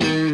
Mm-hmm.